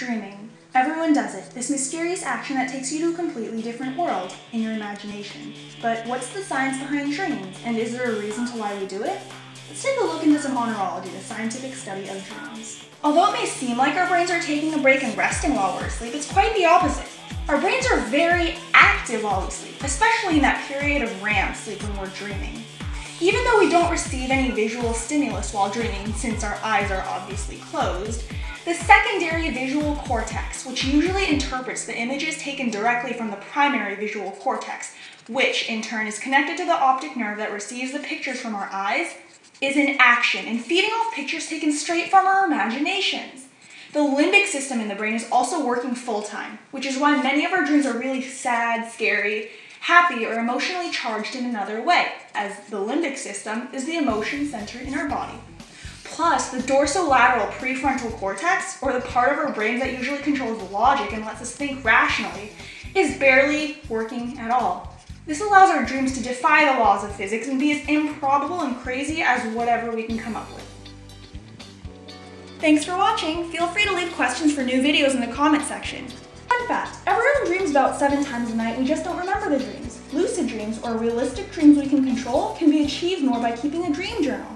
Dreaming. Everyone does it, this mysterious action that takes you to a completely different world in your imagination. But what's the science behind dreams, and is there a reason to why we do it? Let's take a look into some oneirology, the scientific study of dreams. Although it may seem like our brains are taking a break and resting while we're asleep, it's quite the opposite. Our brains are very active while we sleep, especially in that period of REM sleep when we're dreaming. Even though we don't receive any visual stimulus while dreaming, since our eyes are obviously closed, the secondary visual cortex, which usually interprets the images taken directly from the primary visual cortex, which in turn is connected to the optic nerve that receives the pictures from our eyes, is in action and feeding off pictures taken straight from our imaginations. The limbic system in the brain is also working full time, which is why many of our dreams are really sad, scary, happy, or emotionally charged in another way, as the limbic system is the emotion center in our body. Plus, the dorsolateral prefrontal cortex, or the part of our brain that usually controls logic and lets us think rationally, is barely working at all. This allows our dreams to defy the laws of physics and be as improbable and crazy as whatever we can come up with. Thanks for watching! Feel free to leave questions for new videos in the comment section. Fun fact, everyone dreams about seven times a night, we just don't remember the dreams. Lucid dreams, or realistic dreams we can control, can be achieved more by keeping a dream journal.